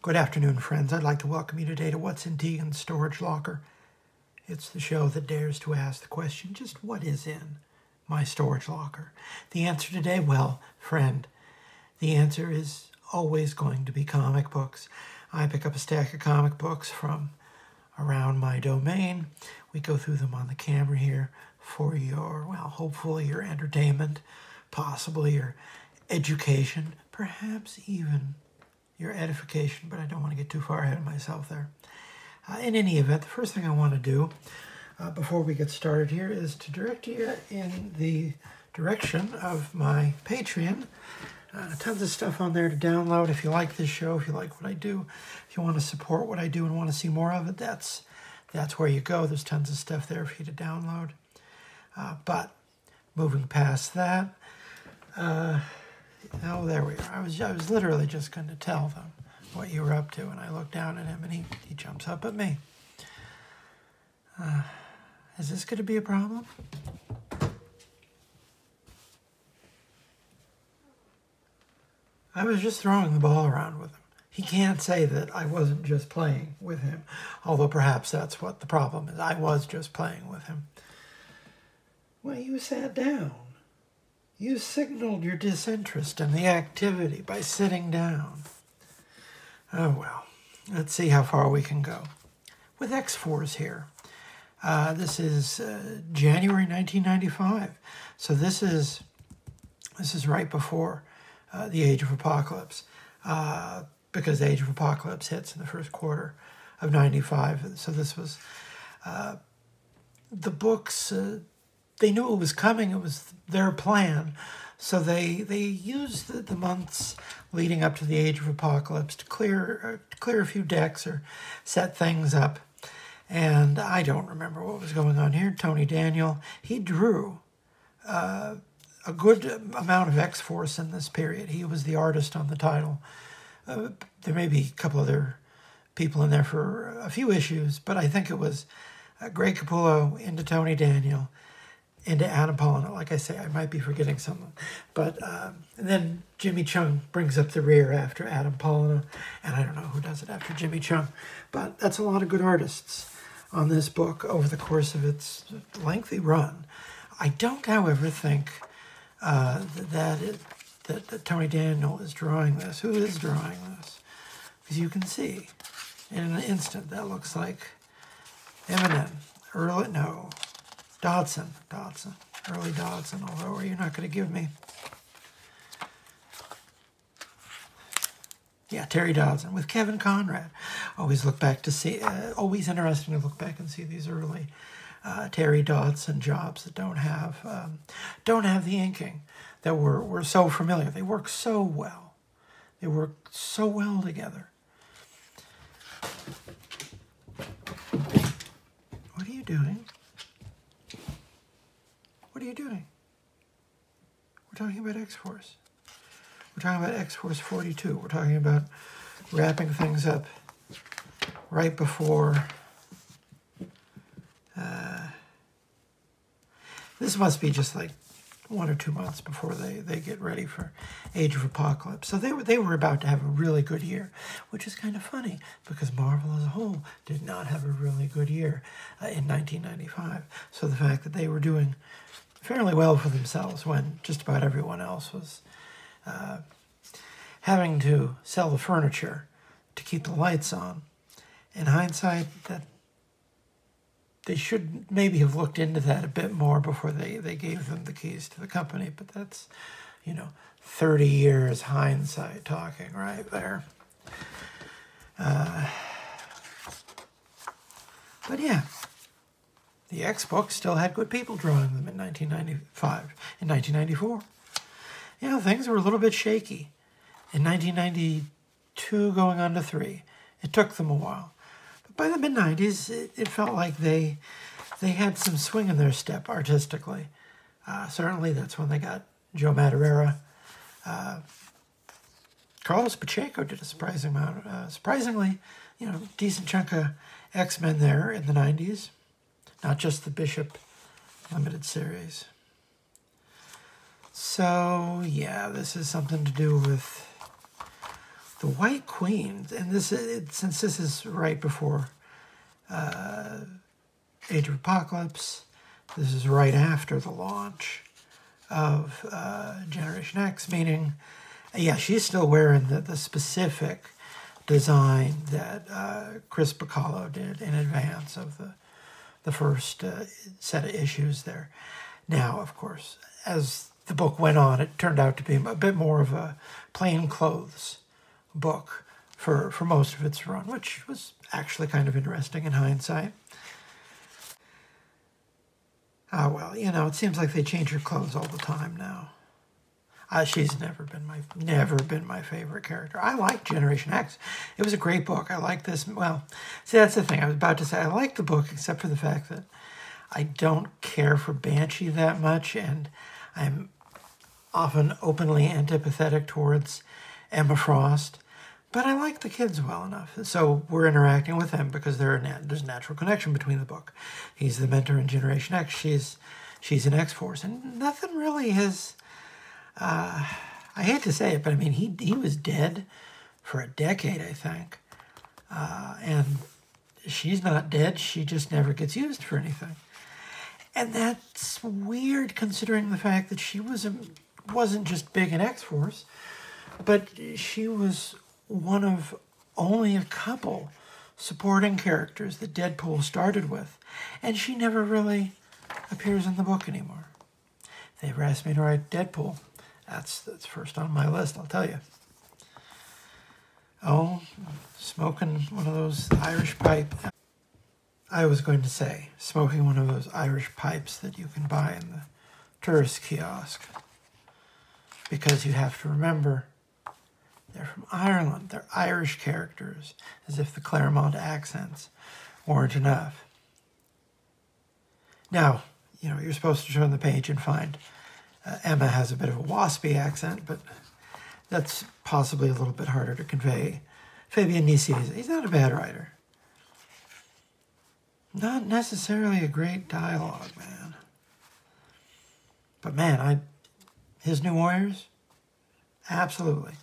Good afternoon, friends. I'd like to welcome you today to What's in Tegan's Storage Locker. It's the show that dares to ask the question just what is in my storage locker? The answer today, well, friend, the answer is always going to be comic books. I pick up a stack of comic books from around my domain. We go through them on the camera here for your, well, hopefully your entertainment, possibly your education, perhaps even your edification, but I don't want to get too far ahead of myself there. Uh, in any event, the first thing I want to do uh, before we get started here is to direct you in the direction of my Patreon. Uh, tons of stuff on there to download. If you like this show, if you like what I do, if you want to support what I do and want to see more of it, that's that's where you go. There's tons of stuff there for you to download. Uh, but moving past that, uh, Oh, there we are. I was, I was literally just going to tell them what you were up to, and I look down at him, and he, he jumps up at me. Uh, is this going to be a problem? I was just throwing the ball around with him. He can't say that I wasn't just playing with him, although perhaps that's what the problem is. I was just playing with him. Well, you sat down. You signaled your disinterest in the activity by sitting down. Oh well, let's see how far we can go. With X Force here, uh, this is uh, January 1995, so this is this is right before uh, the Age of Apocalypse, uh, because the Age of Apocalypse hits in the first quarter of 95. So this was uh, the books uh, they knew it was coming. It was their plan. So they they used the, the months leading up to the Age of Apocalypse to clear uh, to clear a few decks or set things up. And I don't remember what was going on here. Tony Daniel he drew uh, a good amount of X Force in this period. He was the artist on the title. Uh, there may be a couple other people in there for a few issues, but I think it was uh, Greg Capullo into Tony Daniel into Adam Pollina. Like I say, I might be forgetting someone. But um, and then Jimmy Cheung brings up the rear after Adam Pollino, and I don't know who does it after Jimmy Cheung. But that's a lot of good artists on this book over the course of its lengthy run. I don't, however, think uh, that, it, that, that Tony Daniel is drawing this. Who is drawing this? Because you can see in an instant that looks like Eminem. Early, no, Dodson, Dodson, early Dodson, although you're not going to give me. Yeah, Terry Dodson with Kevin Conrad. Always look back to see, uh, always interesting to look back and see these early uh, Terry Dodson jobs that don't have um, don't have the inking that were, were so familiar. They work so well. They work so well together. What are you doing? What are you doing? We're talking about X-Force. We're talking about X-Force 42. We're talking about wrapping things up right before... Uh, this must be just like one or two months before they, they get ready for Age of Apocalypse. So they were, they were about to have a really good year, which is kind of funny because Marvel as a whole did not have a really good year uh, in 1995. So the fact that they were doing fairly well for themselves when just about everyone else was uh, having to sell the furniture to keep the lights on. In hindsight, that they should maybe have looked into that a bit more before they, they gave them the keys to the company, but that's, you know, 30 years hindsight talking right there. Uh, but yeah, the X books still had good people drawing them in 1995, in 1994. You know, things were a little bit shaky. In 1992, going on to three, it took them a while. But by the mid 90s, it, it, felt like they they had some swing in their step artistically. Uh, certainly, that's when they got Joe Madureira. Uh, Carlos Pacheco did a surprising amount, uh, surprisingly, you know, decent chunk of X Men there in the 90s not just the Bishop limited series. So, yeah, this is something to do with the White Queen, and this it, since this is right before uh, Age of Apocalypse, this is right after the launch of uh, Generation X, meaning, yeah, she's still wearing the, the specific design that uh, Chris Bachalo did in advance of the the first uh, set of issues there. Now, of course, as the book went on, it turned out to be a bit more of a plain clothes book for, for most of its run, which was actually kind of interesting in hindsight. Ah, well, you know, it seems like they change her clothes all the time now. Uh, she's never been my never been my favorite character. I like Generation X. It was a great book. I like this. Well, see, that's the thing. I was about to say I like the book, except for the fact that I don't care for Banshee that much, and I'm often openly antipathetic towards Emma Frost. But I like the kids well enough, so we're interacting with them because there's a natural connection between the book. He's the mentor in Generation X. She's she's in X Force, and nothing really has. Uh, I hate to say it, but I mean he he was dead for a decade, I think, uh, and she's not dead. She just never gets used for anything, and that's weird considering the fact that she was a, wasn't just big in X Force, but she was one of only a couple supporting characters that Deadpool started with, and she never really appears in the book anymore. They ever asked me to write Deadpool, that's that's first on my list, I'll tell you. Oh, smoking one of those Irish pipe. I was going to say, smoking one of those Irish pipes that you can buy in the tourist kiosk. Because you have to remember they're from Ireland. They're Irish characters, as if the Claremont accents weren't enough. Now, you know, you're supposed to turn the page and find uh, Emma has a bit of a waspy accent, but that's possibly a little bit harder to convey. Fabian Nicieza, he's not a bad writer. Not necessarily a great dialogue, man. But man, I his New Warriors, absolutely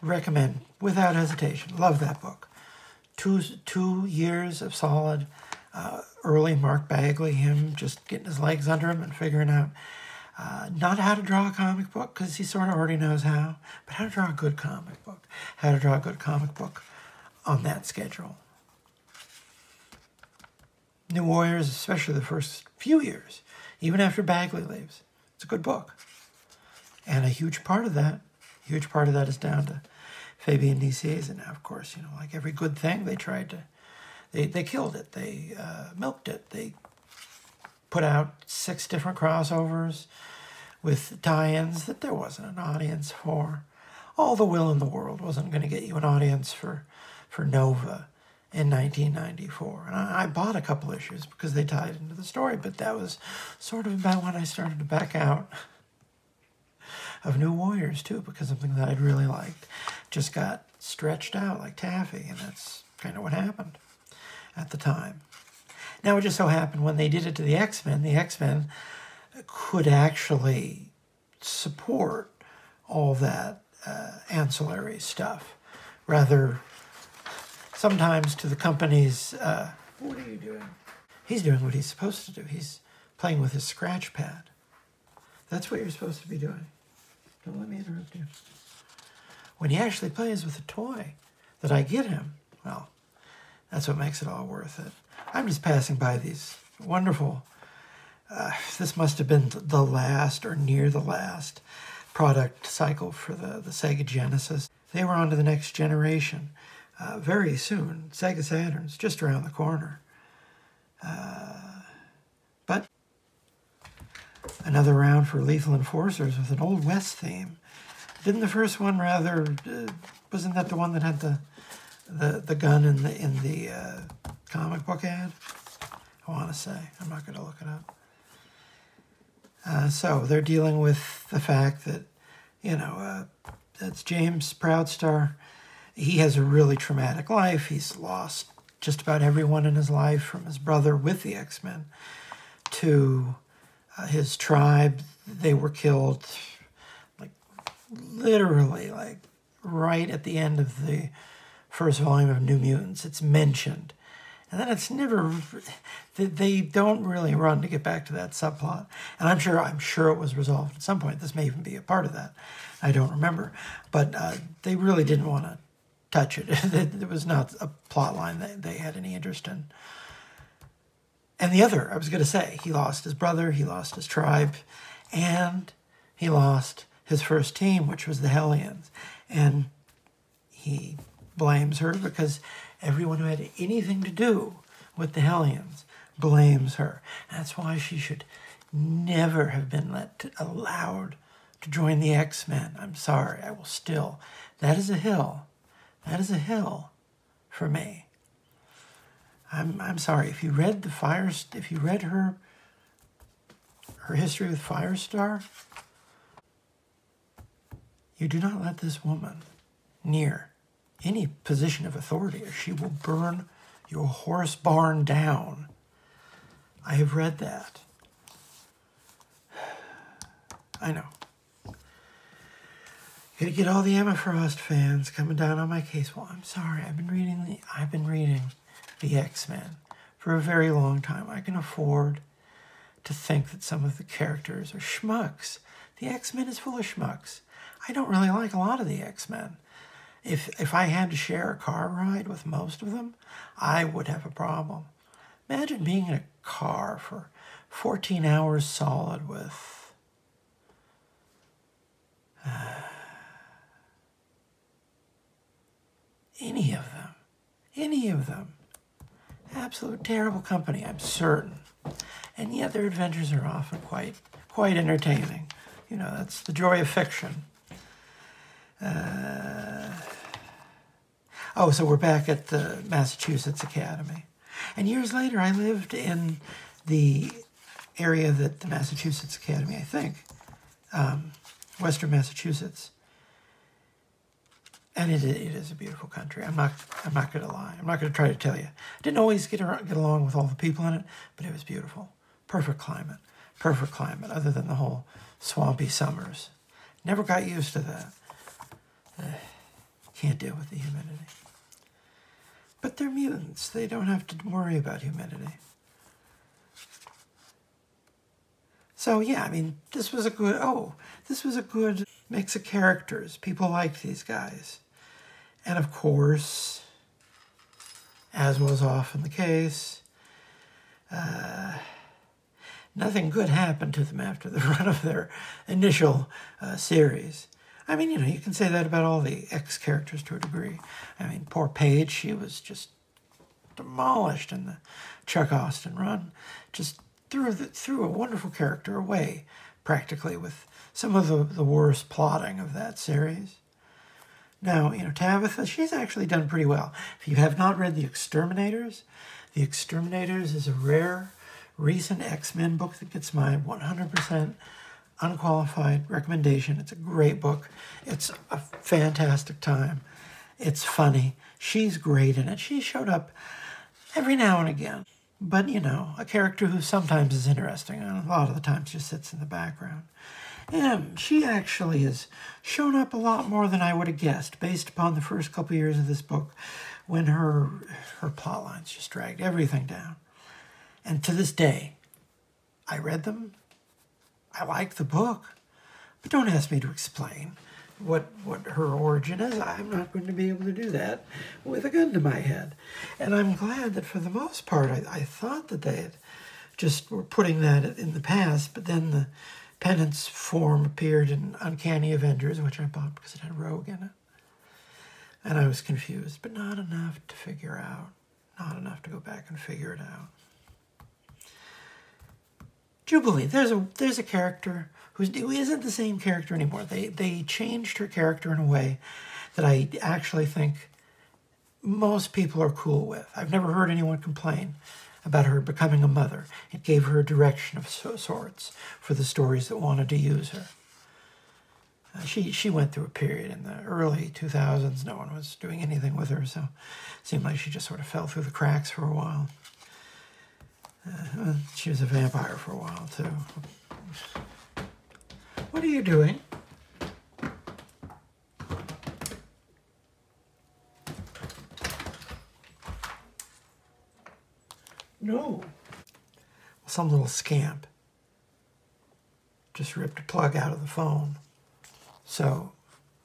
recommend without hesitation. Love that book. Two two years of solid uh, early Mark Bagley, him just getting his legs under him and figuring out uh, not how to draw a comic book because he sort of already knows how, but how to draw a good comic book. How to draw a good comic book on that schedule. New Warriors, especially the first few years, even after Bagley leaves, it's a good book. And a huge part of that, huge part of that is down to Fabian Nicieza. And of course, you know, like every good thing, they tried to, they, they killed it. They uh, milked it. They put out six different crossovers with tie-ins that there wasn't an audience for. All the will in the world wasn't going to get you an audience for, for Nova in 1994. And I, I bought a couple issues because they tied into the story, but that was sort of about when I started to back out of New Warriors too, because something that I'd really liked just got stretched out like taffy, and that's kind of what happened at the time. Now, it just so happened when they did it to the X Men, the X Men could actually support all that uh, ancillary stuff, rather, sometimes to the company's. Uh, what are you doing? He's doing what he's supposed to do. He's playing with his scratch pad. That's what you're supposed to be doing. Don't let me interrupt you. When he actually plays with a toy that I get him, well, that's what makes it all worth it. I'm just passing by these wonderful. This must have been the last or near the last product cycle for the, the Sega Genesis. They were on to the next generation uh, very soon. Sega Saturn's just around the corner. Uh, but another round for Lethal Enforcers with an Old West theme. Didn't the first one rather? Uh, wasn't that the one that had the the the gun in the in the uh, comic book ad? I want to say I'm not going to look it up. Uh, so they're dealing with the fact that you know uh, that's James Proudstar. He has a really traumatic life. He's lost just about everyone in his life, from his brother with the X Men to uh, his tribe. They were killed, like literally, like right at the end of the first volume of New Mutants. It's mentioned. And then it's never, they don't really run to get back to that subplot. And I'm sure, I'm sure it was resolved at some point. This may even be a part of that. I don't remember. But uh, they really didn't want to touch it. it was not a plot line that they had any interest in. And the other, I was going to say, he lost his brother, he lost his tribe, and he lost his first team, which was the Hellions. And he blames her because everyone who had anything to do with the Hellions blames her. That's why she should never have been let to, allowed to join the X-Men. I'm sorry, I will still. That is a hill. That is a hill for me. I'm I'm sorry if you read the fire if you read her her history with Firestar, you do not let this woman near any position of authority, or she will burn your horse barn down. I have read that. I know. Gonna get all the Emma Frost fans coming down on my case. Well, I'm sorry. I've been reading the I've been reading the X-Men for a very long time. I can afford to think that some of the characters are schmucks. The X-Men is full of schmucks. I don't really like a lot of the X-Men. If, if I had to share a car ride with most of them, I would have a problem. Imagine being in a car for 14 hours solid with uh, any of them. Any of them. Absolute terrible company, I'm certain. And yet their adventures are often quite quite entertaining. You know, that's the joy of fiction. Uh, oh, so we're back at the Massachusetts Academy. And years later, I lived in the area that the Massachusetts Academy, I think, um, Western Massachusetts. And it, it is a beautiful country. I'm not, I'm not going to lie. I'm not going to try to tell you. I didn't always get, around, get along with all the people in it, but it was beautiful. Perfect climate. Perfect climate, other than the whole swampy summers. Never got used to that. Can't deal with the humidity. But they're mutants. They don't have to worry about humidity. So yeah, I mean, this was a good, oh, this was a good mix of characters. People liked these guys. And of course, as was often the case, uh, nothing good happened to them after the run of their initial uh, series. I mean, you know, you can say that about all the X characters to a degree. I mean, poor Paige, she was just demolished in the Chuck Austen run. Just threw, the, threw a wonderful character away, practically, with some of the, the worst plotting of that series. Now, you know, Tabitha, she's actually done pretty well. If you have not read The X-Terminators, The X-Terminators is a rare, recent X Men book that gets my 100% unqualified recommendation. It's a great book. It's a fantastic time. It's funny. She's great in it. She showed up every now and again. But, you know, a character who sometimes is interesting and a lot of the times just sits in the background. And she actually has shown up a lot more than I would have guessed based upon the first couple years of this book when her her plot lines just dragged everything down. And to this day, I read them I like the book, but don't ask me to explain what what her origin is. I'm not going to be able to do that with a gun to my head. And I'm glad that for the most part, I, I thought that they had just were putting that in the past, but then the penance form appeared in Uncanny Avengers, which I bought because it had Rogue in it. And I was confused, but not enough to figure out. Not enough to go back and figure it out. Jubilee. There's a there's a character who's, who isn't the same character anymore. They they changed her character in a way that I actually think most people are cool with. I've never heard anyone complain about her becoming a mother. It gave her a direction of sorts for the stories that wanted to use her. Uh, she she went through a period in the early 2000s. No one was doing anything with her, so it seemed like she just sort of fell through the cracks for a while. Uh, she was a vampire for a while, too. What are you doing? No. Some little scamp just ripped a plug out of the phone. So,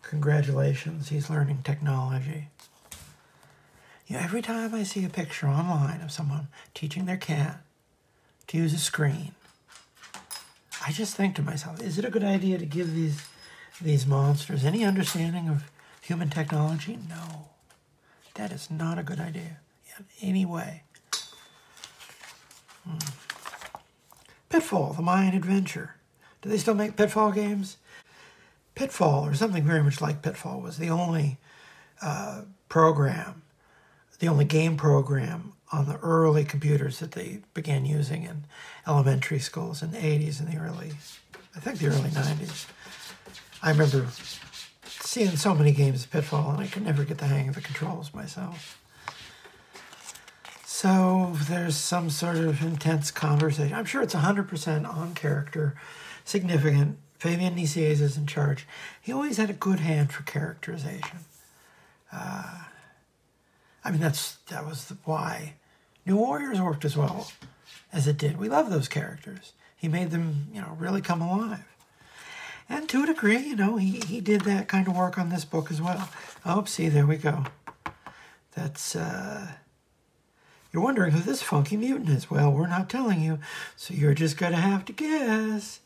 congratulations, he's learning technology. You know, every time I see a picture online of someone teaching their cat to use a screen, I just think to myself, is it a good idea to give these these monsters any understanding of human technology? No. That is not a good idea in any way. Hmm. Pitfall, the Mayan Adventure. Do they still make Pitfall games? Pitfall, or something very much like Pitfall, was the only uh, program, the only game program on the early computers that they began using in elementary schools in the 80s and the early, I think the early 90s. I remember seeing so many games of Pitfall and I could never get the hang of the controls myself. So there's some sort of intense conversation. I'm sure it's 100% on character, significant. Fabian Nicieza is in charge. He always had a good hand for characterization. Uh, I mean, that's that was the, why New Warriors worked as well as it did. We love those characters. He made them, you know, really come alive. And to a degree, you know, he, he did that kind of work on this book as well. Oh, see, there we go. That's, uh, you're wondering who this funky mutant is. Well, we're not telling you, so you're just going to have to guess.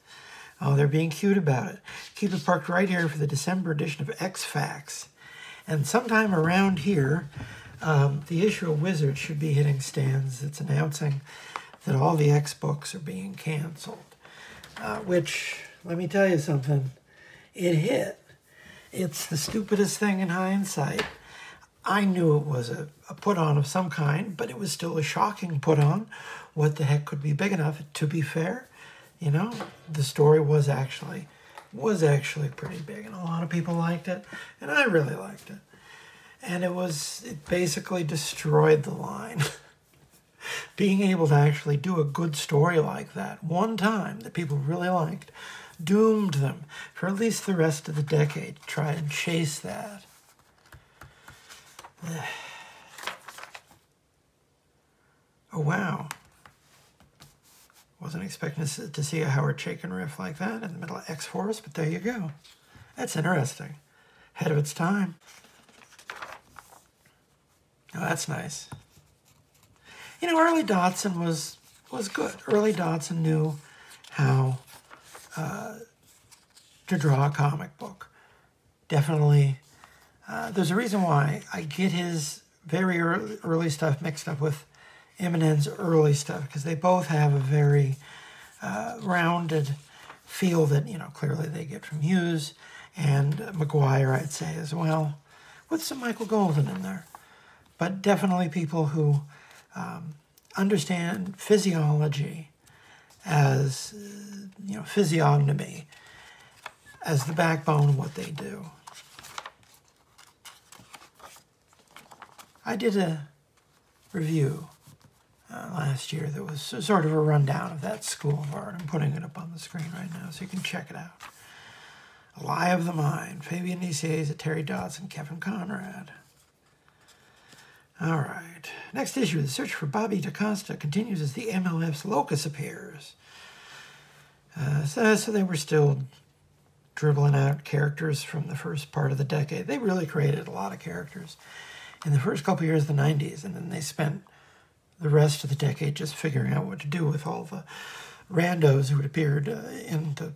Oh, they're being cute about it. Keep it parked right here for the December edition of X-Facts. And sometime around here, um, the issue of Wizard should be hitting stands. It's announcing that all the X books are being canceled, uh, which, let me tell you something, it hit. It's the stupidest thing in hindsight. I knew it was a, a put on of some kind, but it was still a shocking put on. What the heck could be big enough? To be fair, you know, the story was actually was actually pretty big, and a lot of people liked it, and I really liked it and it was it basically destroyed the line. Being able to actually do a good story like that one time that people really liked doomed them for at least the rest of the decade to try and chase that. oh wow. Wasn't expecting to see a Howard Chaykin riff like that in the middle of X Force, but there you go. That's interesting. Ahead of its time. Oh, that's nice. You know, early Dodson was was good. Early Dodson knew how uh, to draw a comic book. Definitely, uh, there's a reason why I get his very early, early stuff mixed up with Eminem's early stuff because they both have a very uh, rounded feel that you know clearly they get from Hughes and Maguire, I'd say as well, with some Michael Golden in there but definitely people who um, understand physiology as, you know, physiognomy as the backbone of what they do. I did a review uh, last year that was sort of a rundown of that school of art. I'm putting it up on the screen right now so you can check it out. A Lie of the Mind, Fabian Nicieza, Terry Dodson, Kevin Conrad. All right. Next issue, the search for Bobby DaCosta continues as the MLF's locus appears. Uh, so, so they were still dribbling out characters from the first part of the decade. They really created a lot of characters in the first couple of years of the 90s, and then they spent the rest of the decade just figuring out what to do with all the randos who had appeared uh, in the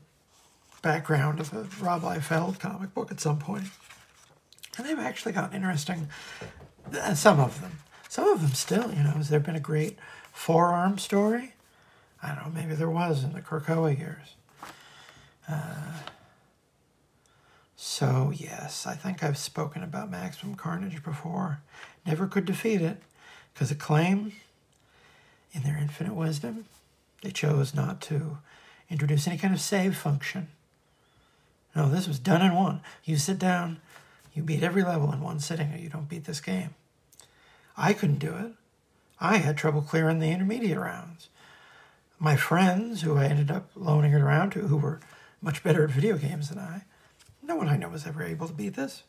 background of a Rob Liefeld comic book at some point. And they've actually got interesting some of them. Some of them still, you know. Has there been a great forearm story? I don't know, maybe there was in the Krakoa years. Uh, so, yes, I think I've spoken about Maximum Carnage before. Never could defeat it, because Acclaim, in their infinite wisdom, they chose not to introduce any kind of save function. No, this was done in one. You sit down, you beat every level in one sitting, or you don't beat this game. I couldn't do it. I had trouble clearing the intermediate rounds. My friends, who I ended up loaning it around to, who were much better at video games than I, no one I know was ever able to beat this.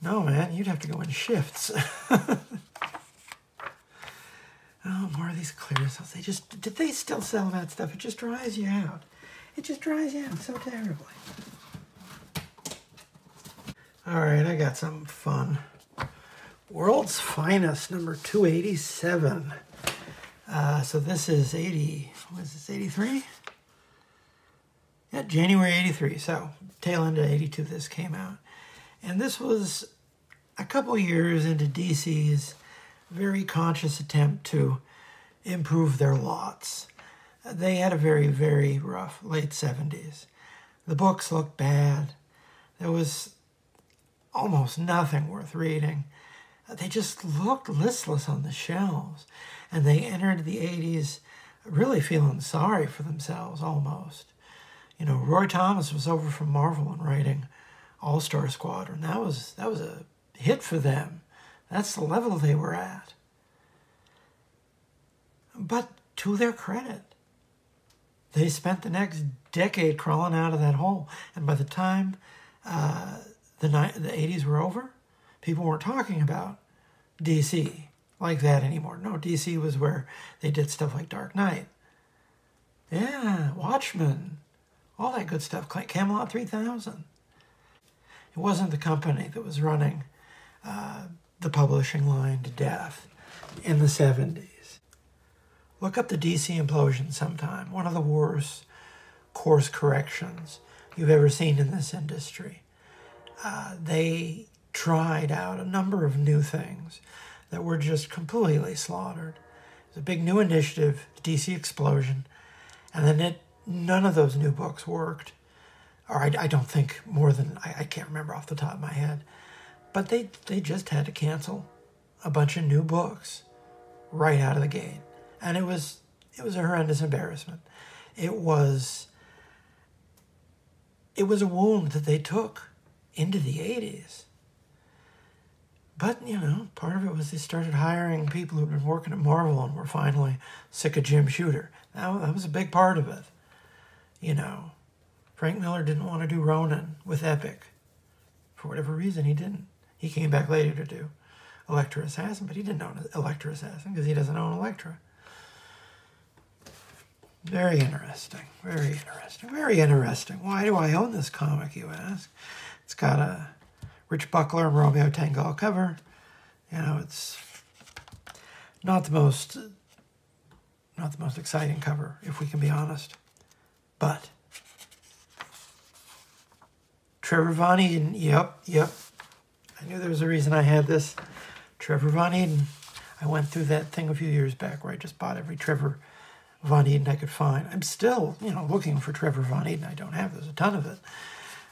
No, man, you'd have to go in shifts. Oh, more of these clearables. They just did they still sell that stuff? It just dries you out. It just dries you out so terribly. All right, I got something fun. World's Finest, number 287. Uh, so this is 80, what is this, 83? Yeah, January 83, so tail end of 82 this came out. And this was a couple years into DC's very conscious attempt to improve their lots. They had a very, very rough late 70s. The books looked bad. There was almost nothing worth reading. They just looked listless on the shelves. And they entered the 80s really feeling sorry for themselves almost. You know, Roy Thomas was over from Marvel and writing All Star Squadron. That was that was a hit for them. That's the level they were at. But to their credit, they spent the next decade crawling out of that hole. And by the time uh, the, ni- the 80s were over, people weren't talking about DC like that anymore. No, DC was where they did stuff like Dark Knight. Yeah, Watchmen, all that good stuff. Camelot 3000. It wasn't the company that was running uh, the publishing line to death in the 70s. Look up the DC implosion sometime. One of the worst course corrections you've ever seen in this industry. Uh, they tried out a number of new things that were just completely slaughtered. It was a big new initiative, DC Explosion, and then it none of those new books worked. Or I, I don't think more than I, I can't remember off the top of my head. But they they just had to cancel a bunch of new books right out of the gate. And it was it was a horrendous embarrassment. It was it was a wound that they took into the 80s but, you know, part of it was they started hiring people who'd been working at Marvel and were finally sick of Jim Shooter. That, that was a big part of it. You know, Frank Miller didn't want to do Ronin with Epic. For whatever reason, he didn't. He came back later to do Elektra Assassin, but he didn't own Elektra Assassin because he doesn't own Elektra. Very interesting. Very interesting. Very interesting. Why do I own this comic, you ask? It's got a Rich Buckler and Romeo Tanghal cover. You know, it's not the most not the most exciting cover, if we can be honest. But Trevor Von Eeden, yep, yep. I knew there was a reason I had this. Trevor Von Eeden. I went through that thing a few years back where I just bought every Trevor Von Eeden I could find. I'm still, you know, looking for Trevor Von Eeden. I don't have there's a ton of it.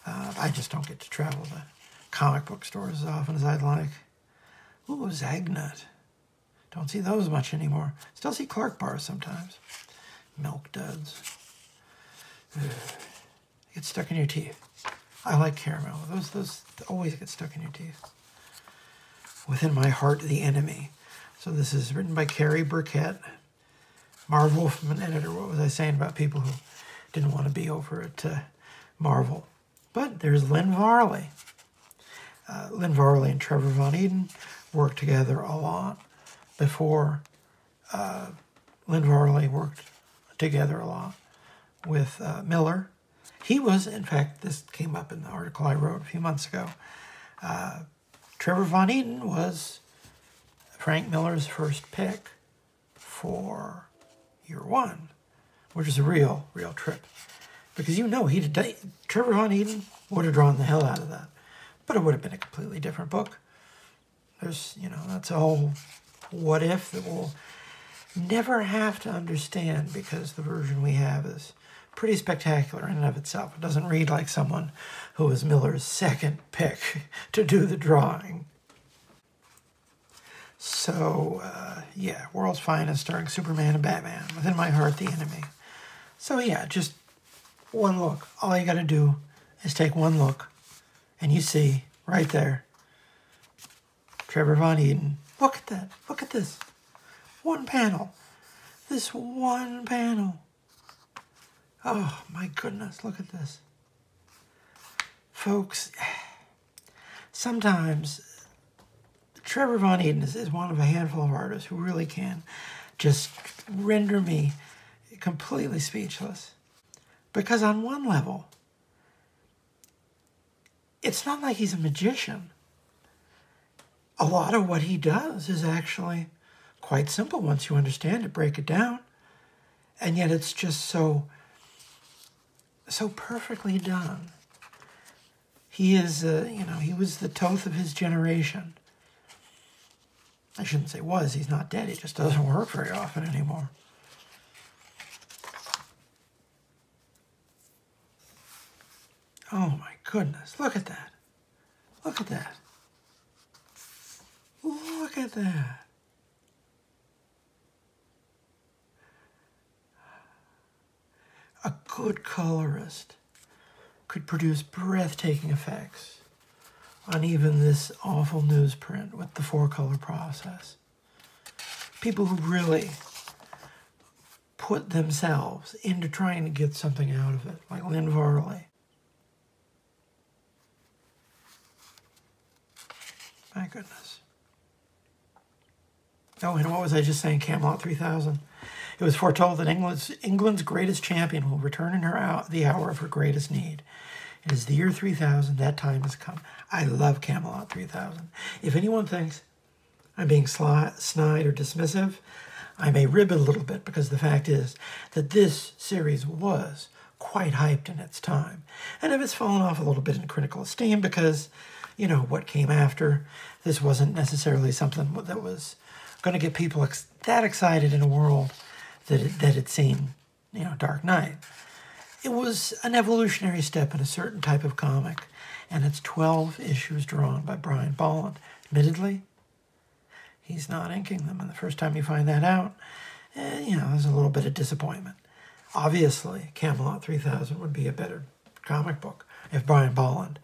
Uh, I just don't get to travel to comic book stores as often as I'd like. Ooh, Zagnut. Don't see those much anymore. Still see Clark bars sometimes. Milk duds. Get stuck in your teeth. I like caramel. Those those always get stuck in your teeth. Within my heart, the enemy. So this is written by Cary Burkett. Marvel from an editor. What was I saying about people who didn't want to be over at uh, Marvel? But there's Lynn Varley uh, Lynn Varley and Trevor Von Eeden worked together a lot before uh, Lynn Varley worked together a lot with uh, Miller. He was, in fact, this came up in the article I wrote a few months ago. Uh, Trevor Von Eeden was Frank Miller's first pick for year one, which is a real, real trip. Because you know, he did, Trevor Von Eeden would have drawn the hell out of that but it would have been a completely different book. There's, you know, that's a whole what if that we'll never have to understand because the version we have is pretty spectacular in and of itself. It doesn't read like someone who was Miller's second pick to do the drawing. So, uh, yeah, World's Finest starring Superman and Batman. Within my heart, the enemy. So, yeah, just one look. All you got to do is take one look and you see right there Trevor Von Eeden. Look at that. Look at this. One panel. This one panel. Oh my goodness, look at this. Folks, sometimes Trevor Von Eeden is, is one of a handful of artists who really can just render me completely speechless. Because on one level, it's not like he's a magician. A lot of what he does is actually quite simple once you understand it, break it down. And yet it's just so, so perfectly done. He is, uh, you know, he was the Toth of his generation. I shouldn't say was, he's not dead. He just doesn't work very often anymore. Oh my goodness, look at that. Look at that. Look at that. A good colorist could produce breathtaking effects on even this awful newsprint with the four color process. People who really put themselves into trying to get something out of it, like Lynn Varley. My goodness. Oh, and what was I just saying? Camelot 3000. It was foretold that England's, England's greatest champion will return in her hour, the hour of her greatest need. It is the year 3000. That time has come. I love Camelot 3000. If anyone thinks I'm being sly, snide or dismissive, I may rib it a little bit because the fact is that this series was quite hyped in its time. And it has fallen off a little bit in critical esteem because, you know, what came after, this wasn't necessarily something that was going to get people ex- that excited in a world that it, that had seen, you know, Dark Knight. It was an evolutionary step in a certain type of comic, and it's 12 issues drawn by Brian Bolland. Admittedly, he's not inking them, and the first time you find that out, eh, you know, there's a little bit of disappointment. Obviously, Camelot 3000 would be a better comic book if Brian Bolland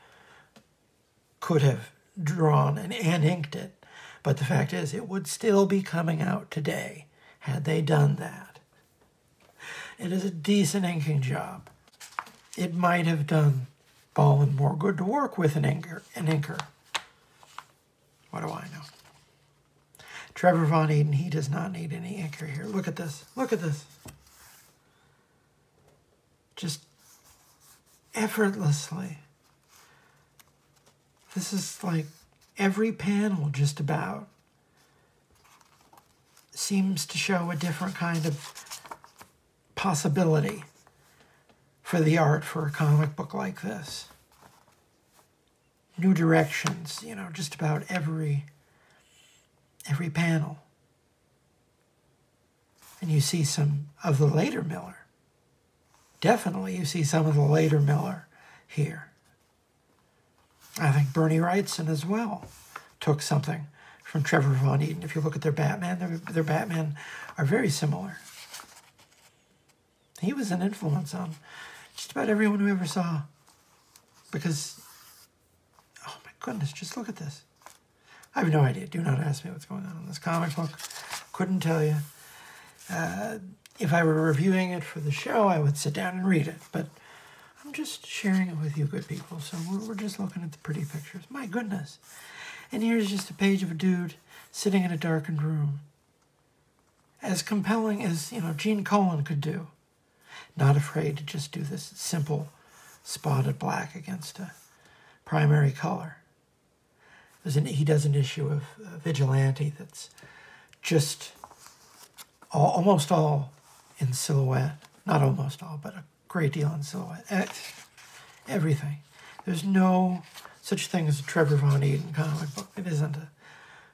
could have drawn and, and inked it. But the fact is, it would still be coming out today had they done that. It is a decent inking job. It might have done Bolland more good to work with an inker. An inker. What do I know? Trevor Von Eeden, he does not need any inker here. Look at this. Look at this. Just effortlessly. This is like every panel, just about, seems to show a different kind of possibility for the art for a comic book like this. New directions, you know, just about every every panel. And you see some of the later Miller. Definitely you see some of the later Miller here. I think Bernie Wrightson as well took something from Trevor Von Eeden. If you look at their Batman, their, their Batman are very similar. He was an influence on just about everyone who ever saw. Because, oh my goodness, just look at this. I have no idea. Do not ask me what's going on in this comic book. Couldn't tell you. Uh, if I were reviewing it for the show, I would sit down and read it. But I'm just sharing it with you good people. So we're, we're just looking at the pretty pictures. My goodness. And here's just a page of a dude sitting in a darkened room. As compelling as, you know, Gene Colan could do. Not afraid to just do this simple spotted black against a primary color. There's an, he does an issue of uh, Vigilante that's just all, almost all in silhouette. Not almost all, but a great deal in silhouette. Everything. There's no such thing as a Trevor Von Eeden comic book. It isn't a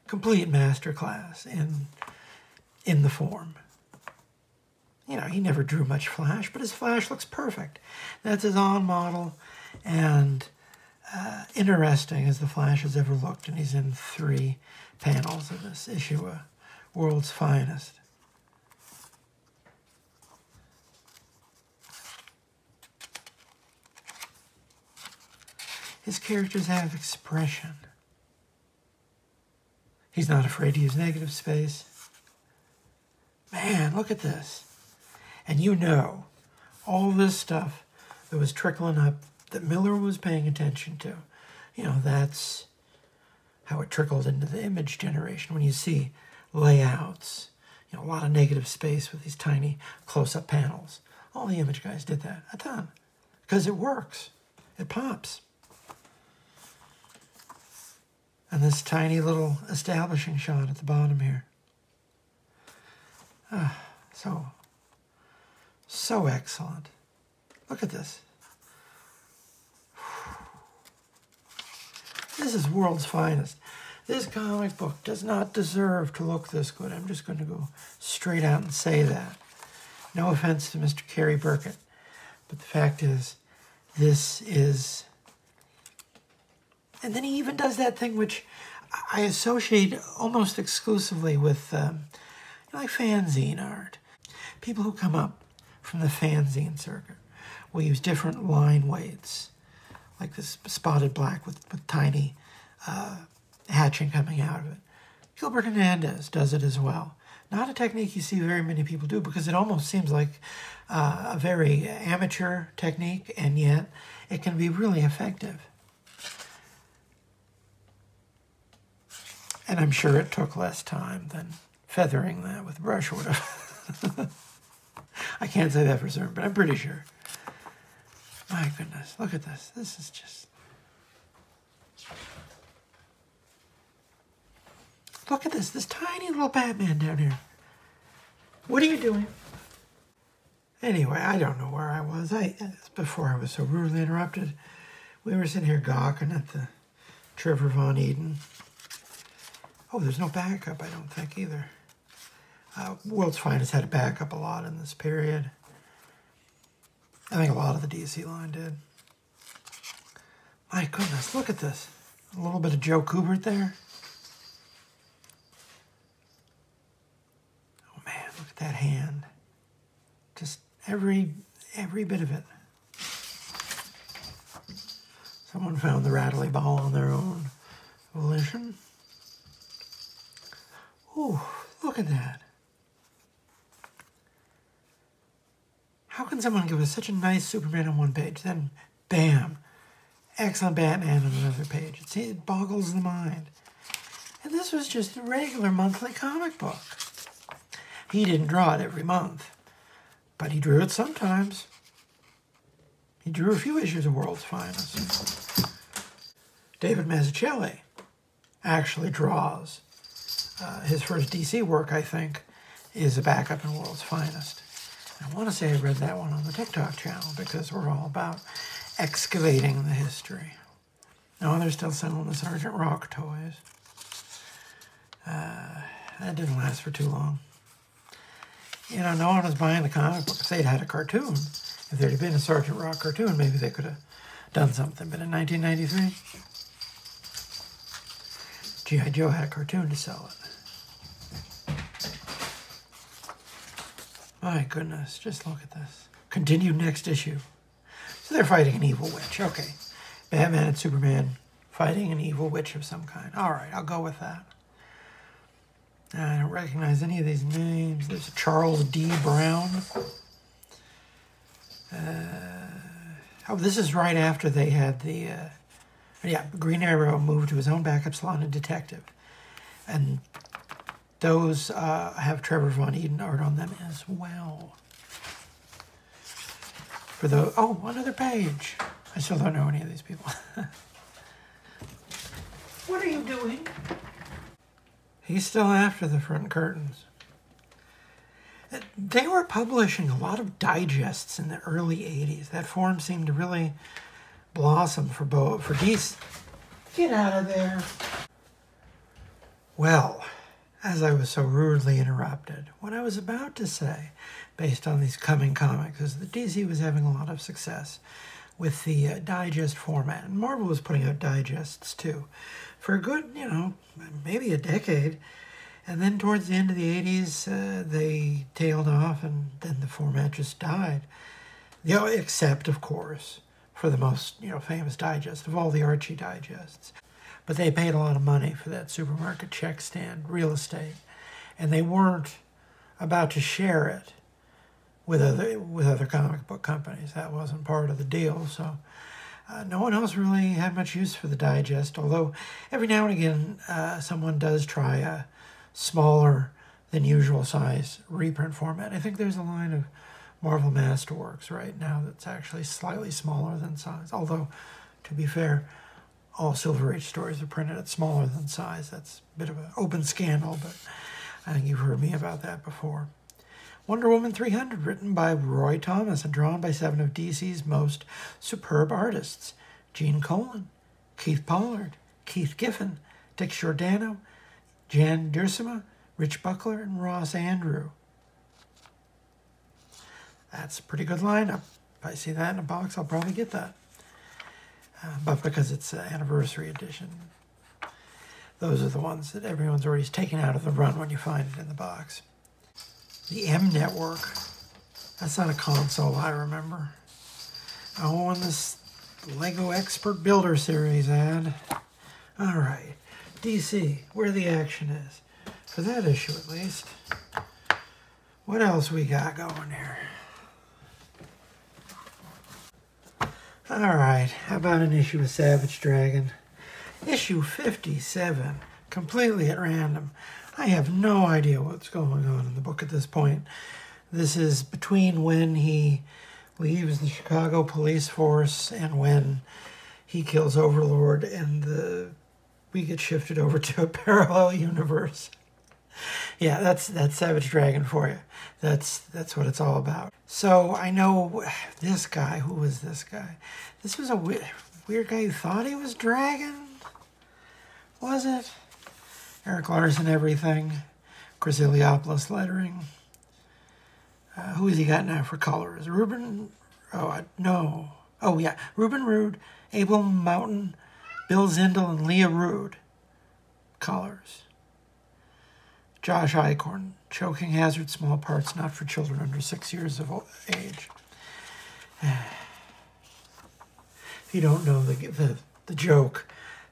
complete masterclass in in the form. You know, he never drew much Flash, but his Flash looks perfect. That's his on model, and uh, interesting as the Flash has ever looked, and he's in three panels of this issue of World's Finest. His characters have expression. He's not afraid to use negative space. Man, look at this. And you know, all this stuff that was trickling up that Miller was paying attention to. You know, that's how it trickled into the image generation. When you see layouts, you know, a lot of negative space with these tiny close-up panels. All the image guys did that a ton because it works. It pops. And this tiny little establishing shot at the bottom here. Ah, so, so excellent. Look at this. This is world's finest. This comic book does not deserve to look this good. I'm just going to go straight out and say that. No offense to Mr. Cary Burkett, but the fact is, this is. And then he even does that thing which I associate almost exclusively with um, like fanzine art. People who come up from the fanzine circuit will use different line weights, like this spotted black with, with tiny uh, hatching coming out of it. Gilbert Hernandez does it as well. Not a technique you see very many people do because it almost seems like uh, a very amateur technique, and yet it can be really effective. And I'm sure it took less time than feathering that with brush would have. I can't say that for certain, but I'm pretty sure. My goodness, look at this. This is just. Look at this, this tiny little Batman down here. What are you doing? Anyway, I don't know where I was. I before I was so rudely interrupted. We were sitting here gawking at the Trevor Von Eeden. Oh, there's no backup, I don't think either. Uh, World's Finest had a backup a lot in this period. I think a lot of the DC line did. My goodness, look at this. A little bit of Joe Kubert there. Oh man, look at that hand. Just every every bit of it. Someone found the rattly ball on their own volition. Ooh, look at that. How can someone give us such a nice Superman on one page, then bam, excellent Batman on another page? It, it boggles the mind. And this was just a regular monthly comic book. He didn't draw it every month, but he drew it sometimes. He drew a few issues of World's Finest. David Mazzucchelli actually draws uh, his first DC work, I think, is a backup in World's Finest. I want to say I read that one on the TikTok channel because we're all about excavating the history. No, they're still selling the Sergeant Rock toys. Uh, that didn't last for too long. You know, no one was buying the comic book. If they'd had a cartoon, if there'd been a Sergeant Rock cartoon, maybe they could have done something. But in 1993, G.I. Joe had a cartoon to sell it. My goodness, just look at this. Continued next issue. So they're fighting an evil witch. Okay. Batman and Superman fighting an evil witch of some kind. All right, I'll go with that. I don't recognize any of these names. There's Charles D. Brown. Uh, oh, this is right after they had the. Uh, yeah, Green Arrow moved to his own backup slot in Detective. And those uh, have Trevor Von Eeden art on them as well. For the oh, another page. I still don't know any of these people. what are you doing? He's still after the front curtains. They were publishing a lot of digests in the early 80s. That form seemed to really blossom for both for DC. Get out of there. Well, as I was so rudely interrupted, what I was about to say, based on these coming comics, is that DC was having a lot of success with the uh, digest format. And Marvel was putting out digests too for a good, you know, maybe a decade. And then towards the end of the 80s, uh, they tailed off and then the format just died. You know, except, of course, for the most, you know, famous digest of all the Archie digests. But they paid a lot of money for that supermarket check stand real estate, and they weren't about to share it with other with other comic book companies. That wasn't part of the deal. So uh, no one else really had much use for the digest. Although every now and again, uh, someone does try a smaller than usual size reprint format. I think there's a line of Marvel Masterworks right now that's actually slightly smaller than size. Although, to be fair, all Silver Age stories are printed at smaller than size. That's a bit of an open scandal, but I think you've heard me about that before. Wonder Woman 300, written by Roy Thomas and drawn by seven of DC's most superb artists Gene Colan, Keith Pollard, Keith Giffen, Dick Giordano, Jan Duursema, Rich Buckler, and Ross Andru. That's a pretty good lineup. If I see that in a box, I'll probably get that. Uh, but because it's an anniversary edition, those are the ones that everyone's already taken out of the run when you find it in the box. The M Network. That's not a console I remember. Oh, and this Lego Expert Builder series ad. All right, DC, where the action is. For that issue, at least. What else we got going here? All right, how about an issue of Savage Dragon? Issue 57, completely at random. I have no idea what's going on in the book at this point. This is between when he leaves the Chicago police force and when he kills Overlord and the we get shifted over to a parallel universe. Yeah, that's that's Savage Dragon for you. That's that's what it's all about. So I know this guy. Who was this guy? This was a weird, weird guy who thought he was Dragon. Was it? Erik Larsen, everything. Chris Eliopoulos lettering. Uh, who has he got now for colors? Ruben. Oh uh, no. Oh yeah, Ruben Rude, Abel Mouton, Bill Zindel, and Leah Rude. Colors. Josh Eichorn, choking hazard, small parts, not for children under six years of age. if you don't know the, the, the joke,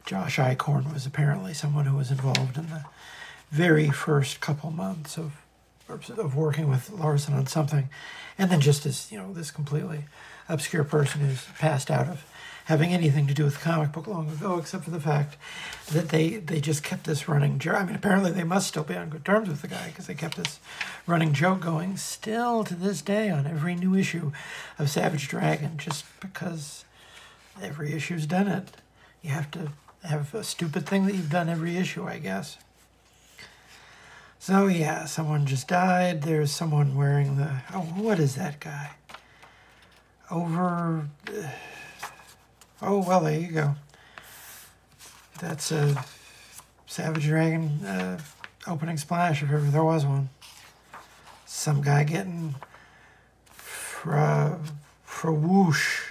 Josh Eichorn was apparently someone who was involved in the very first couple months of of working with Larsen on something, and then just as you know, this completely obscure person who's passed out of having anything to do with comic book long ago, except for the fact that they, they just kept this running joke. I mean, apparently they must still be on good terms with the guy because they kept this running joke going still to this day on every new issue of Savage Dragon, just because every issue's done it. You have to have a stupid thing that you've done every issue, I guess. So yeah, someone just died. There's someone wearing the oh, what is that guy? Over. Uh, Oh, well, there you go. That's a Savage Dragon uh, opening splash, if ever there was one. Some guy getting fra, fra whoosh.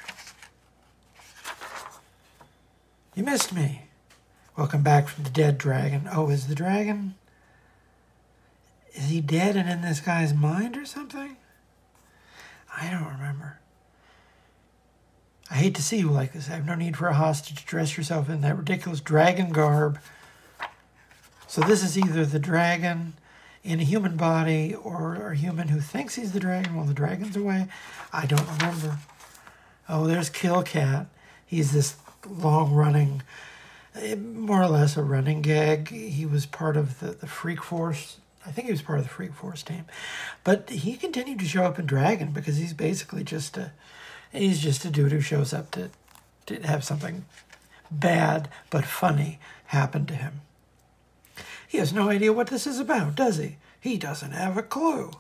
You missed me. Welcome back from the dead dragon. Oh, is the dragon... Is he dead and in this guy's mind or something? I don't remember. I hate to see you like this. I have no need for a hostage. Dress yourself in that ridiculous dragon garb. So this is either the dragon in a human body or a human who thinks he's the dragon while the dragon's away. I don't remember. Oh, there's Kill Cat. He's this long running, eh, more or less a running gag. He was part of the, the Freak Force. I think he was part of the Freak Force team. But he continued to show up in Dragon because he's basically just a He's just a dude who shows up to, to have something bad but funny happen to him. He has no idea what this is about, does he? He doesn't have a clue.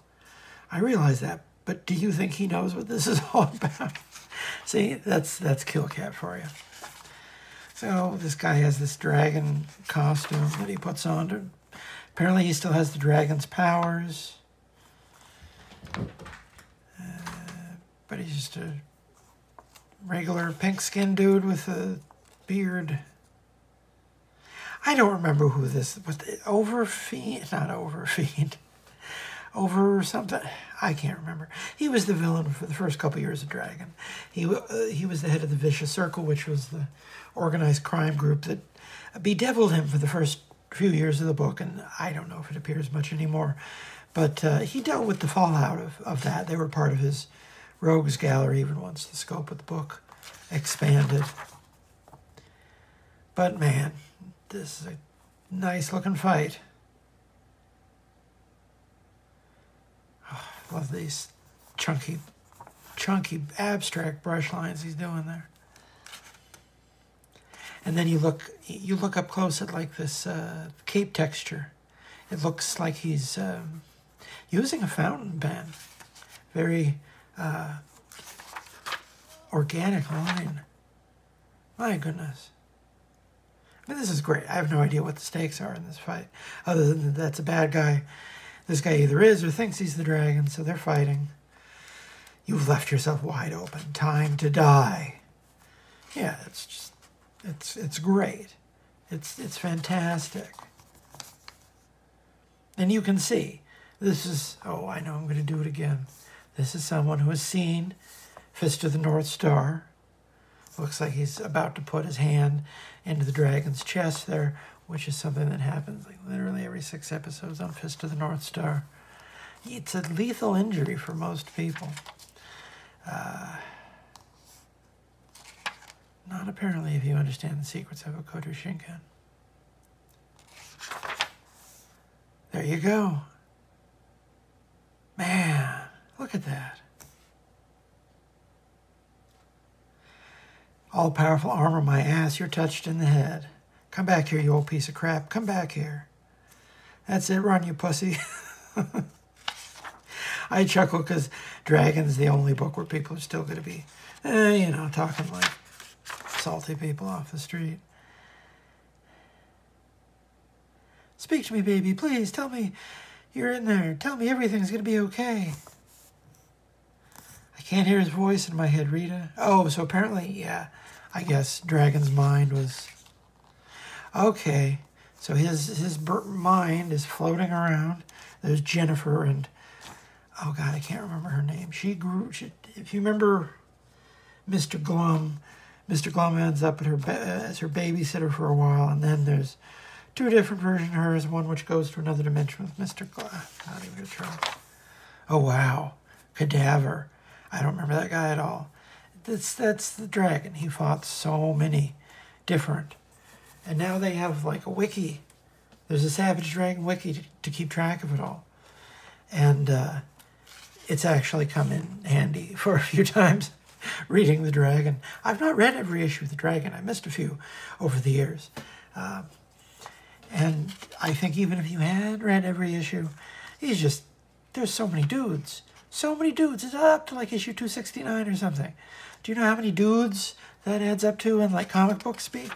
I realize that, but do you think he knows what this is all about? See, that's that's Kill Cat for you. So this guy has this dragon costume that he puts on. To, apparently, he still has the dragon's powers, uh, but he's just a regular pink skinned dude with a beard. I don't remember who this was. Overfiend, not Overfiend, over something. I can't remember. He was the villain for the first couple years of Dragon. He uh, he was the head of the Vicious Circle, which was the organized crime group that bedeviled him for the first few years of the book, and I don't know if it appears much anymore. But uh, he dealt with the fallout of, of that. They were part of his rogues gallery even once the scope of the book expanded. But man, this is a nice looking fight. love these chunky, chunky abstract brush lines he's doing there. And then you look, you look up close at like this uh, cape texture. It looks like he's um, using a fountain pen. Very uh, organic line. My goodness. I mean, this is great. I have no idea what the stakes are in this fight, other than that that's a bad guy. This guy either is or thinks he's the dragon, so they're fighting. You've left yourself wide open. Time to die. Yeah, it's just, it's it's great. It's it's fantastic. And you can see, this is, oh, I know I'm going to do it again. This is someone who has seen Fist of the North Star. Looks like he's about to put his hand into the dragon's chest there, which is something that happens like literally every six episodes on Fist of the North Star. It's a lethal injury for most people. Uh, not apparently if you understand the secrets of Hokuto Shinken. There you go. Man, look at that. All powerful armor, my ass, you're touched in the head. Come back here, you old piece of crap. Come back here. That's it, run, you pussy. I chuckle because Dragon's the only book where people are still going to be, eh, you know, talking like salty people off the street. Speak to me, baby, please. Tell me you're in there. Tell me everything's going to be okay. Can't hear his voice in my head, Rita. Oh, so apparently, yeah, I guess Dragon's mind was okay. So his his mind is floating around. There's Jennifer and oh god, I can't remember her name. She grew. She, if you remember, Mr. Glum, Mr. Glum ends up at her as her babysitter for a while, and then there's two different versions of hers. One which goes to another dimension with Mr. Glum. Not even gonna try. Oh wow, cadaver. I don't remember that guy at all that's that's the dragon. He fought so many different, and now they have like a wiki. There's a Savage Dragon wiki to, to keep track of it all, and uh, it's actually come in handy for a few times reading the dragon. I've not read every issue of the dragon. I missed a few over the years, uh, and I think even if you had read every issue, he's just there's so many dudes so many dudes. It's up to like issue 269 or something. Do you know how many dudes that adds up to in like comic book speak?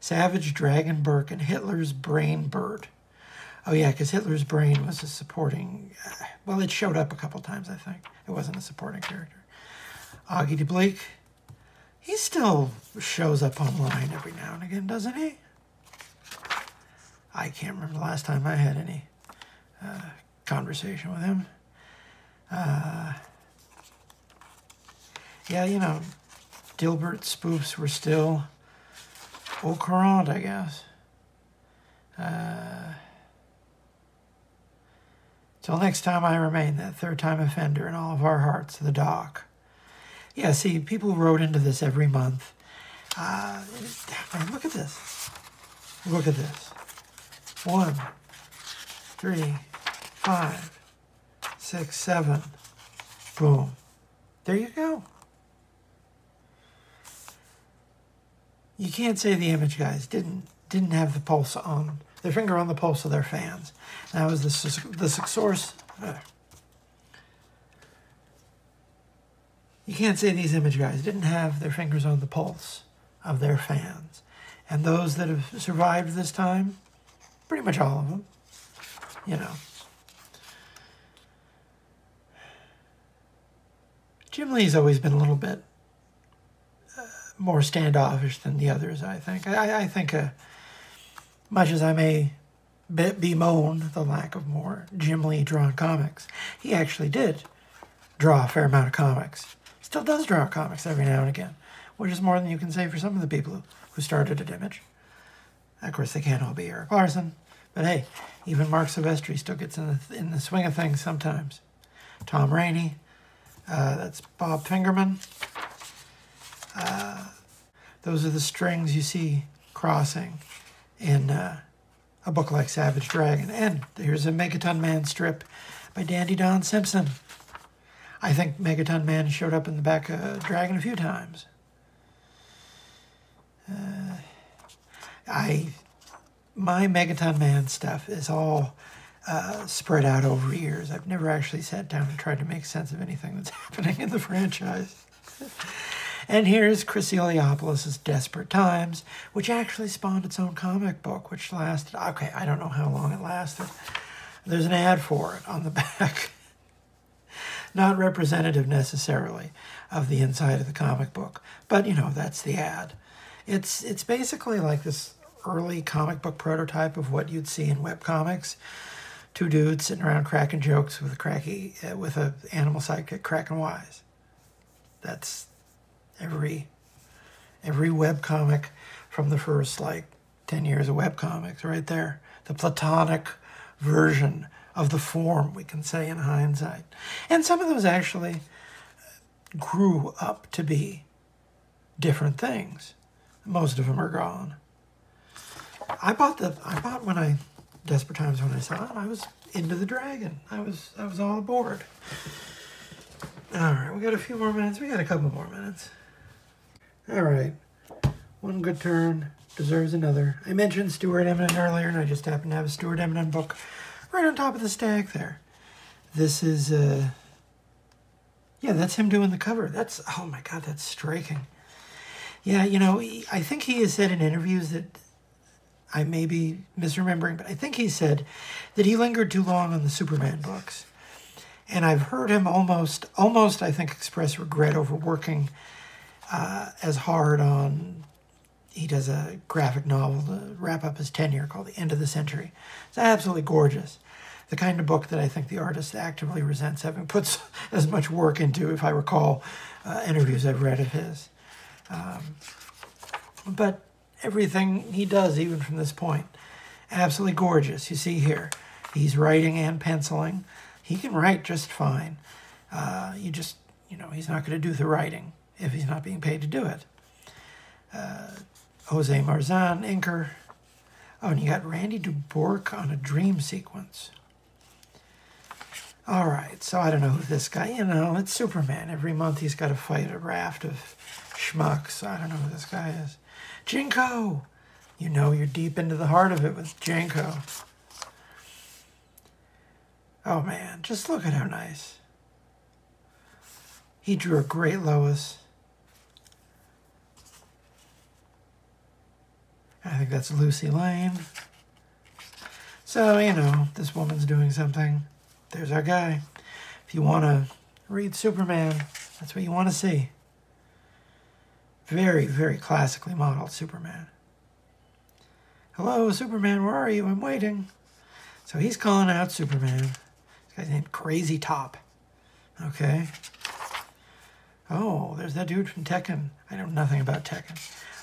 Savage Dragon Burke and Hitler's Brain Bird. Oh yeah, because Hitler's brain was a supporting. Uh, well, it showed up a couple times. I think it wasn't a supporting character. Augie De Blieck. He still shows up online every now and again, doesn't he? I can't remember the last time I had any uh, conversation with him. Uh, yeah, you know, Dilbert spoofs were still au courant, I guess. Uh, till next time I remain that third time offender in all of our hearts, the doc. Yeah, see, people wrote into this every month. Uh, man, look at this. Look at this. One, three, five, six, seven. Boom. There you go. You can't say the image guys didn't didn't have the pulse on their finger on the pulse of their fans. That was the the source. You can't say these image guys didn't have their fingers on the pulse of their fans. And those that have survived this time, pretty much all of them, you know. Jim Lee's always been a little bit uh, more standoffish than the others, I think. I, I think, uh, much as I may be bemoan the lack of more Jim Lee drawn comics, he actually did draw a fair amount of comics. Still does draw comics every now and again, which is more than you can say for some of the people who, started at Image. Of course, they can't all be Erik Larsen, but hey, even Marc Silvestri still gets in the, in the swing of things sometimes. Tom Raney, uh, that's Bob Fingerman. Uh, those are the strings you see crossing in uh, a book like Savage Dragon. And here's a Megaton Man strip by Dandy Don Simpson. I think Megaton Man showed up in the back of Dragon a few times. Uh, I my Megaton Man stuff is all uh, spread out over years. I've never actually sat down and tried to make sense of anything that's happening in the franchise. and here's Chris Eliopoulos' Desperate Times, which actually spawned its own comic book, which lasted, okay, I don't know how long it lasted. There's an ad for it on the back. Not representative necessarily of the inside of the comic book, but you know, that's the ad. It's it's basically like this early comic book prototype of what you'd see in web comics. Two dudes sitting around cracking jokes with a cracky uh, with a animal sidekick cracking wise. That's every every web comic from the first like 10 years of web comics right there. The platonic version of the form, we can say in hindsight. And some of those actually grew up to be different things. Most of them are gone. I bought the I bought when I Desperate Times when I saw it. I was into the dragon. I was I was all aboard. All right, we got a few more minutes. We got a couple more minutes. All right, one good turn deserves another. I mentioned Stuart Immonen earlier, and I just happened to have a Stuart Immonen book right on top of the stack there. This is uh, yeah, that's him doing the cover. That's oh my god, that's striking. Yeah, you know, I think he has said in interviews that I may be misremembering, but I think he said that he lingered too long on the Superman books. And I've heard him almost, almost, I think, express regret over working uh, as hard on. He does a graphic novel to wrap up his tenure called The End of the Century. It's absolutely gorgeous. The kind of book that I think the artist actively resents having put as much work into, if I recall uh, interviews I've read of his. Um, but everything he does, even from this point, absolutely gorgeous. You see here, he's writing and penciling. He can write just fine. Uh, you just, you know, he's not going to do the writing if he's not being paid to do it. Uh, Jose Marzan, inker. Oh, and you got Randy DuBurke on a dream sequence. All right, so I don't know who this guy, you know, it's Superman. Every month he's got to fight a raft of schmucks. I don't know who this guy is. Jinko! You know you're deep into the heart of it with Jinko. Oh man, just look at how nice. He drew a great Lois. I think that's Lucy Lane. So, you know, this woman's doing something. There's our guy. If you want to read Superman, that's what you want to see. Very, very classically modeled Superman. Hello, Superman, where are you? I'm waiting. So he's calling out Superman. This guy's named Crazy Top. Okay. Oh, there's that dude from Tekken. I know nothing about Tekken.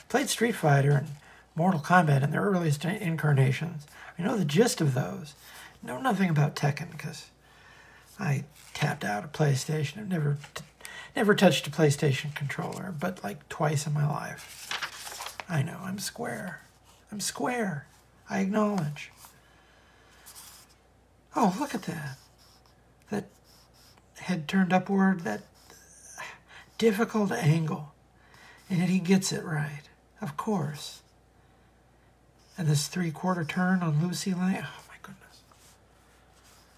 Played Street Fighter and Mortal Kombat in their earliest incarnations. I know the gist of those. Know nothing about Tekken because I tapped out of PlayStation. I've never Never touched a PlayStation controller, but like twice in my life. I know, I'm square. I'm square. I acknowledge. Oh, look at that. That head turned upward, that difficult angle. And he gets it right, of course. And this three quarter turn on Lucy Lane. Oh, my goodness.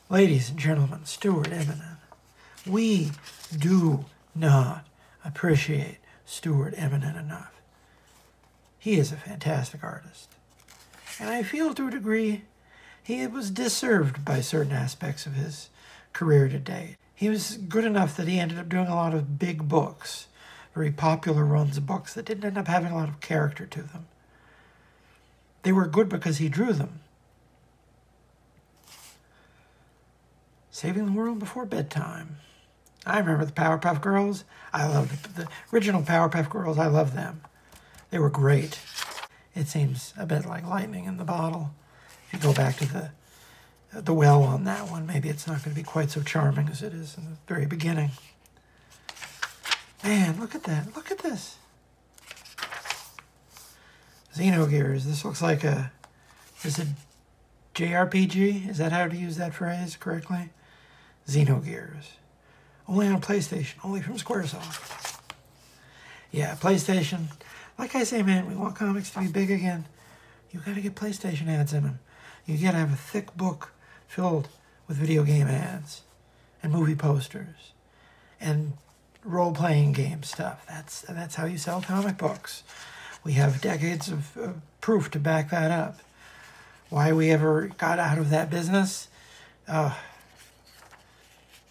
Ladies and gentlemen, Stuart Immonen, we do not appreciate Stuart Immonen enough. He is a fantastic artist. And I feel to a degree he was deserved by certain aspects of his career to date. He was good enough that he ended up doing a lot of big books, very popular runs of books that didn't end up having a lot of character to them. They were good because he drew them. Saving the World Before Bedtime. I remember the Powerpuff Girls. I loved the original Powerpuff Girls. I love them. They were great. It seems a bit like lightning in the bottle. If you go back to the the well on that one, maybe it's not going to be quite so charming as it is in the very beginning. Man, look at that. Look at this. Xenogears. This looks like a... Is it JRPG? Is that how to use that phrase correctly? Xenogears. Only on PlayStation, only from Squaresoft. Yeah, PlayStation. Like I say, man, we want comics to be big again. You gotta get PlayStation ads in them. You gotta have a thick book filled with video game ads and movie posters and role playing game stuff. That's that's how you sell comic books. We have decades of, of proof to back that up. Why we ever got out of that business? Uh,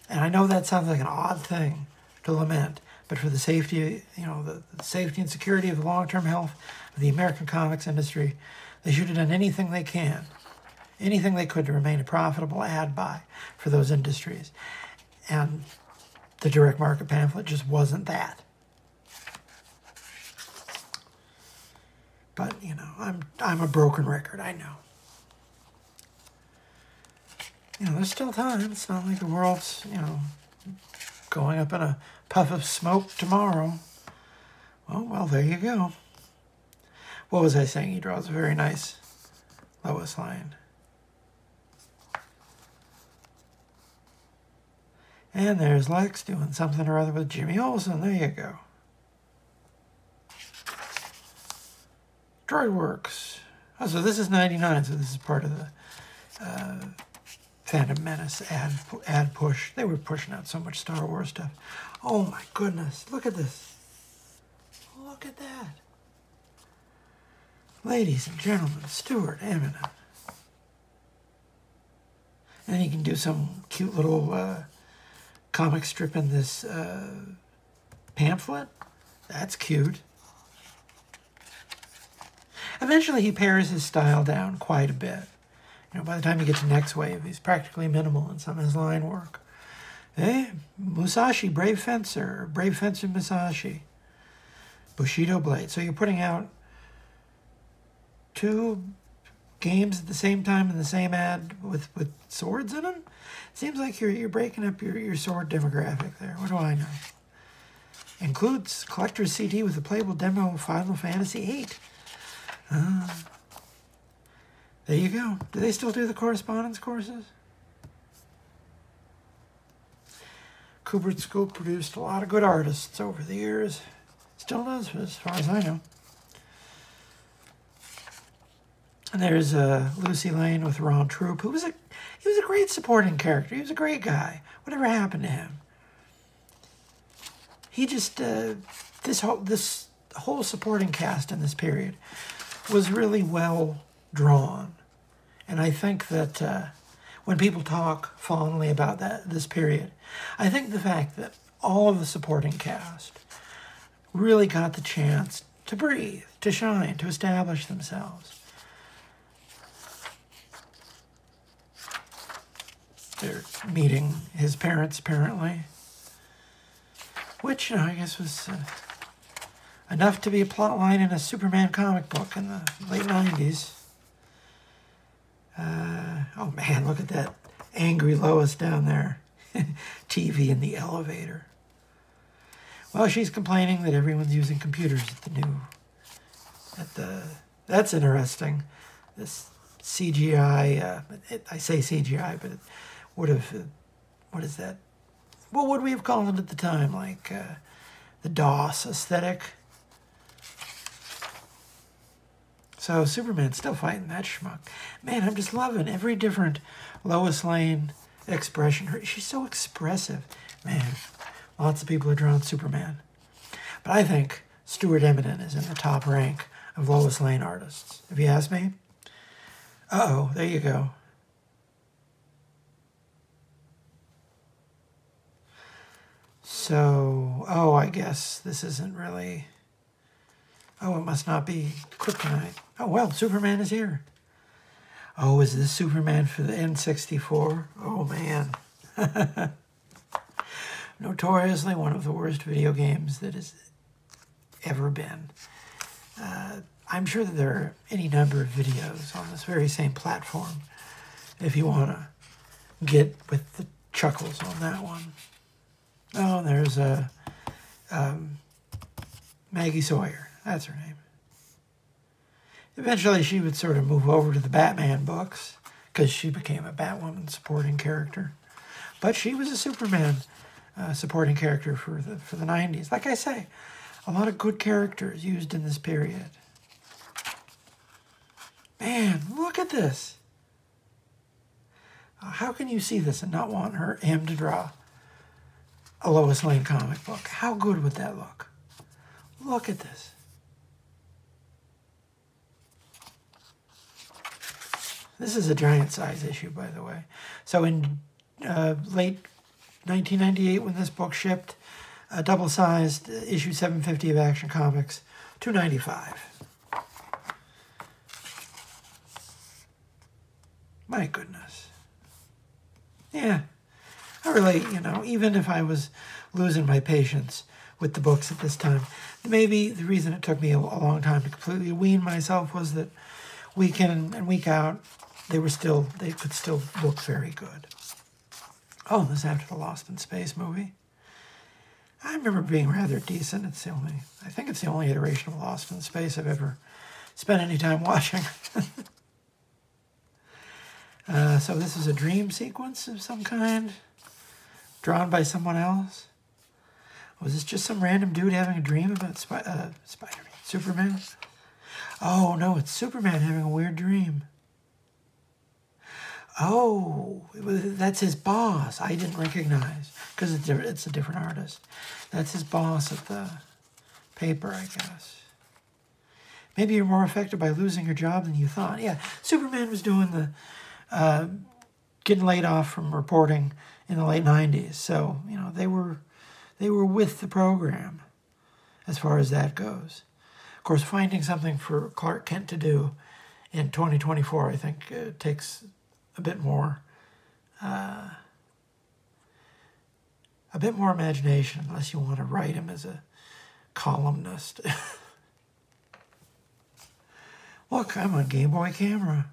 and I know that sounds like an odd thing to lament, but for the safety, you know, the, the safety and security of the long-term health of the American comics industry, they should have done anything they can, anything they could to remain a profitable ad buy for those industries. And the direct market pamphlet just wasn't that. But you know, I'm I'm a broken record. I know. You know, there's still time. It's not like the world's you know going up in a puff of smoke tomorrow. Well, well, there you go. What was I saying? He draws a very nice Lois line. And there's Lex doing something or other with Jimmy Olsen. There you go. DroidWorks. Oh, so this is 99, so this is part of the uh, Phantom Menace ad, ad push. They were pushing out so much Star Wars stuff. Oh my goodness, look at this. Look at that. Ladies and gentlemen, Stuart Immonen. And you can do some cute little uh, comic strip in this uh, pamphlet. That's cute. Eventually, he pares his style down quite a bit. You know, by the time you get to Nextwave, he's practically minimal in some of his line work. Hey, Musashi, Brave Fencer, Brave Fencer Musashi, Bushido Blade. So you're putting out two games at the same time in the same ad with, with swords in them? Seems like you're, you're breaking up your, your sword demographic there. What do I know? Includes collector's CD with a playable demo of Final Fantasy VIII. Uh, there you go. Do they still do the correspondence courses? Kubert School produced a lot of good artists over the years. Still does, as far as I know. And there's uh, Lucy Lane with Ron Troupe, who was a he was a great supporting character. He was a great guy. Whatever happened to him? He just uh, this whole this whole supporting cast in this period was really well drawn, and I think that uh, when people talk fondly about that this period, I think the fact that all of the supporting cast really got the chance to breathe, to shine, to establish themselves. They're meeting his parents, apparently, which, you know, I guess was uh, enough to be a plot line in a Superman comic book in the late 90s. Uh, oh man, look at that angry Lois down there. TV in the elevator. Well, she's complaining that everyone's using computers at the new. At the that's interesting. This CGI. Uh, it, I say CGI, but it would have. Uh, what is that? What would we have called it at the time? Like uh, the DOS aesthetic. So Superman's still fighting that schmuck. Man, I'm just loving every different Lois Lane expression. She's so expressive. Man, lots of people are drawn Superman. But I think Stuart Immonen is in the top rank of Lois Lane artists, if you ask me. Uh-oh, there you go. So, oh, I guess this isn't really... Oh, it must not be Kryptonite. Oh, well, Superman is here. Oh, is this Superman for the N64? Oh, man. Notoriously one of the worst video games that has ever been. Uh, I'm sure that there are any number of videos on this very same platform if you want to get with the chuckles on that one. Oh, there's a um, Maggie Sawyer. That's her name. Eventually, she would sort of move over to the Batman books because she became a Batwoman supporting character. But she was a Superman uh, supporting character for the for the '90s. Like I say, a lot of good characters used in this period. Man, look at this. Uh, how can you see this and not want her him to draw a Lois Lane comic book? How good would that look? Look at this. This is a giant size issue, by the way. So in uh, late 1998, when this book shipped, a double-sized issue 750 of Action Comics, 295. My goodness. Yeah, I really, you know, even if I was losing my patience with the books at this time, maybe the reason it took me a long time to completely wean myself was that week in and week out, they were still, they could still look very good. Oh, this after the Lost in Space movie. I remember being rather decent. It's the only, I think it's the only iteration of Lost in Space I've ever spent any time watching. uh, so this is a dream sequence of some kind, drawn by someone else. Was this just some random dude having a dream about Sp uh, Spider-Man, Superman? Oh no, it's Superman having a weird dream. Oh, that's his boss. I didn't recognize because it's, it's a different artist. That's his boss at the paper, I guess. Maybe you're more affected by losing your job than you thought. Yeah, Superman was doing the uh, getting laid off from reporting in the late '90s, so you know they were they were with the program as far as that goes. Of course, finding something for Clark Kent to do in 2024, I think, uh, takes a bit more uh, a bit more imagination unless you want to write him as a columnist. Look, I'm on Game Boy camera.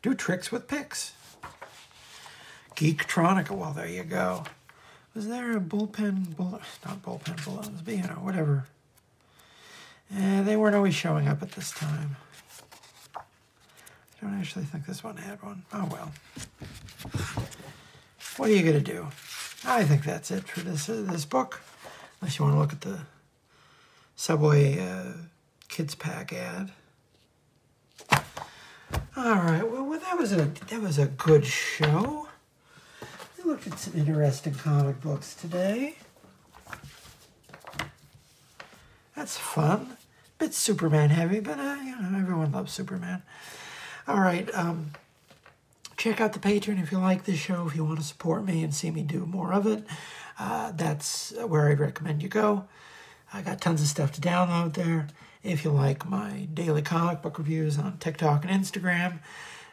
Do tricks with pics. Geektronica, well, there you go. Was there a bullpen, bull, not bullpen balloons, but you know, whatever. Eh, they weren't always showing up at this time. I don't actually think this one had one. Oh well. What are you going to do? I think that's it for this uh, this book. Unless you want to look at the Subway uh, Kids Pack ad. All right. Well, well, that was a that was a good show. We looked at some interesting comic books today. That's fun. Bit Superman heavy, but uh, you know everyone loves Superman. All right. Um, check out the Patreon if you like this show, if you want to support me and see me do more of it. Uh, that's where I'd recommend you go. I got tons of stuff to download there. If you like my daily comic book reviews on TikTok and Instagram,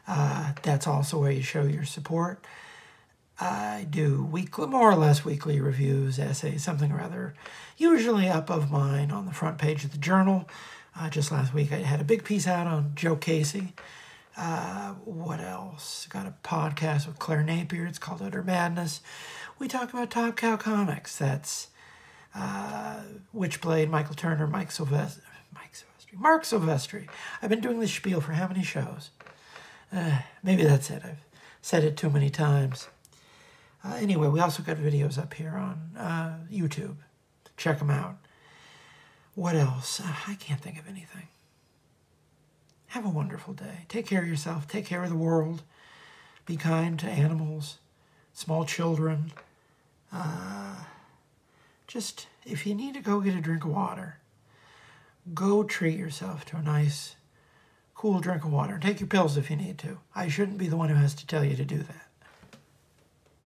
uh, that's also where you show your support. I do weekly, more or less weekly reviews, essays, something or other, usually up of mine on the front page of the journal. Uh, just last week I had a big piece out on Joe Casey. Uh, what else? Got a podcast with Claire Napier. It's called Udder Madness. We talk about Top Cow Comics. That's uh, Witchblade, Michael Turner, Mike Silvestri, Mike Silvestri, Marc Silvestri. I've been doing this spiel for how many shows? Uh, maybe that's it. I've said it too many times. Uh, anyway, we also got videos up here on uh, YouTube. Check them out. What else? Uh, I can't think of anything. Have a wonderful day. Take care of yourself. Take care of the world. Be kind to animals, small children. Uh, just, if you need to go get a drink of water, go treat yourself to a nice, cool drink of water. Take your pills if you need to. I shouldn't be the one who has to tell you to do that.